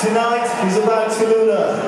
Tonight is about Tallulah.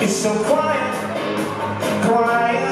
It's so quiet, quiet.